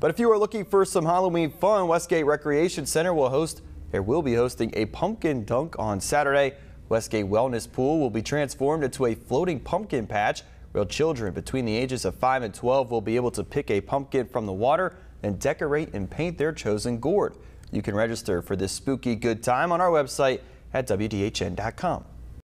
But if you are looking for some Halloween fun, Westgate Recreation Center will host or will be hosting a pumpkin dunk on Saturday. Westgate Wellness Pool will be transformed into a floating pumpkin patch. where children between the ages of 5 and 12 will be able to pick a pumpkin from the water and decorate and paint their chosen gourd. You can register for this spooky good time on our website at WDHN.com.